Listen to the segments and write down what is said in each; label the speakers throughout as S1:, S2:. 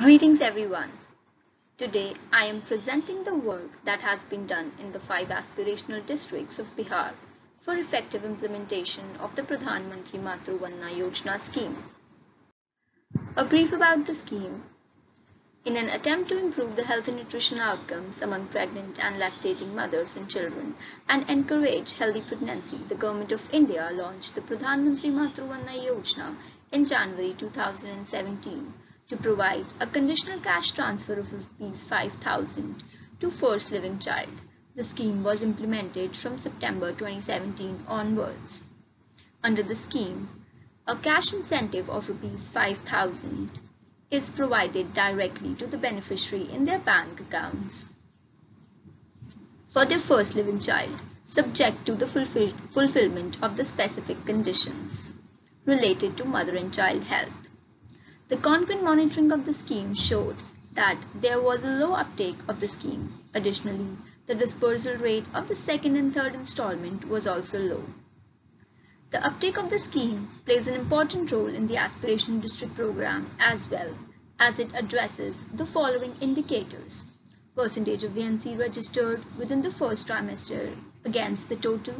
S1: Greetings everyone. Today I am presenting the work that has been done in the five aspirational districts of Bihar for effective implementation of the Pradhan Mantri Matru Vandana Yojana scheme. A brief about the scheme. In an attempt to improve the health and nutritional outcomes among pregnant and lactating mothers and children and encourage healthy pregnancy, the Government of India launched the Pradhan Mantri Matru Vandana Yojana in January 2017 to provide a conditional cash transfer of Rs 5000 to first living child. The scheme was implemented from September 2017 onwards. Under the scheme, a cash incentive of Rs 5000 is provided directly to the beneficiary in their bank accounts for their first living child, subject to the fulfill fulfillment of the specific conditions related to mother and child health. The concurrent monitoring of the scheme showed that there was a low uptake of the scheme. Additionally, the dispersal rate of the second and third installment was also low. The uptake of the scheme plays an important role in the aspirational district program as well as it addresses the following indicators. Percentage of VNC registered within the first trimester against the total.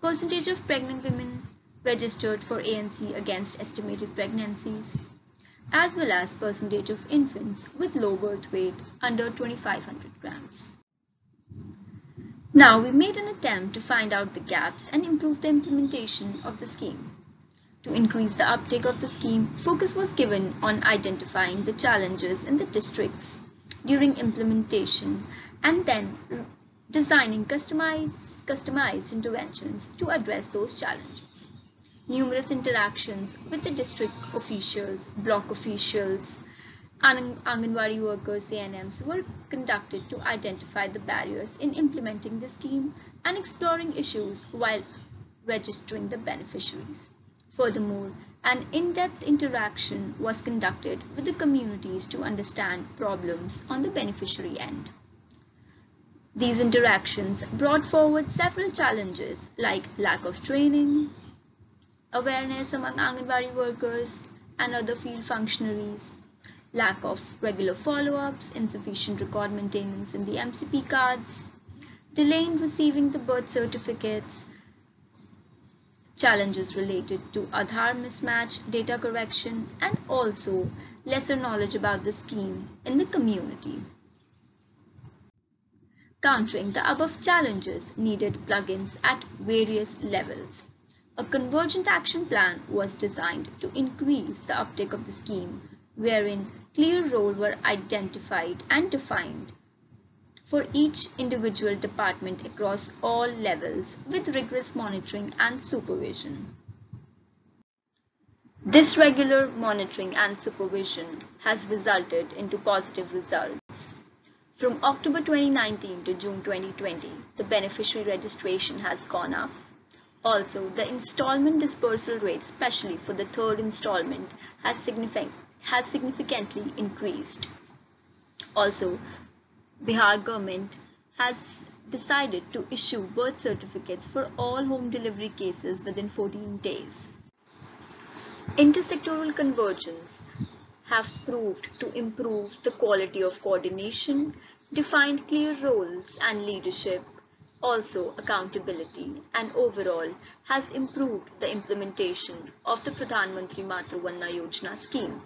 S1: Percentage of pregnant women registered for ANC against estimated pregnancies, as well as percentage of infants with low birth weight under 2500 grams. Now we made an attempt to find out the gaps and improve the implementation of the scheme. To increase the uptake of the scheme, focus was given on identifying the challenges in the districts during implementation and then designing customized, customized interventions to address those challenges. Numerous interactions with the district officials, block officials, and Anganwadi workers, ANMs, were conducted to identify the barriers in implementing the scheme and exploring issues while registering the beneficiaries. Furthermore, an in-depth interaction was conducted with the communities to understand problems on the beneficiary end. These interactions brought forward several challenges like lack of training, awareness among Anganwadi workers and other field functionaries, lack of regular follow-ups, insufficient record maintenance in the MCP cards, delay in receiving the birth certificates, challenges related to Aadhaar mismatch, data correction, and also lesser knowledge about the scheme in the community. Countering the above challenges needed plugins at various levels. A convergent action plan was designed to increase the uptake of the scheme, wherein clear roles were identified and defined for each individual department across all levels with rigorous monitoring and supervision. This regular monitoring and supervision has resulted into positive results. From October 2019 to June 2020, the beneficiary registration has gone up also, the installment dispersal rate, especially for the third installment, has, significant, has significantly increased. Also, Bihar government has decided to issue birth certificates for all home delivery cases within 14 days. Intersectoral convergence have proved to improve the quality of coordination, defined clear roles and leadership, also accountability and overall has improved the implementation of the Pradhan Mantri Matru Vandana Yojana scheme.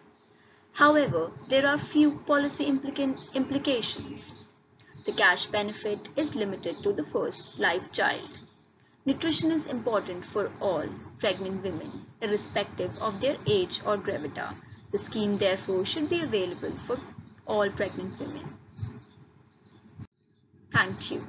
S1: However, there are few policy implications. The cash benefit is limited to the first live child. Nutrition is important for all pregnant women, irrespective of their age or gravida. The scheme therefore should be available for all pregnant women. Thank you.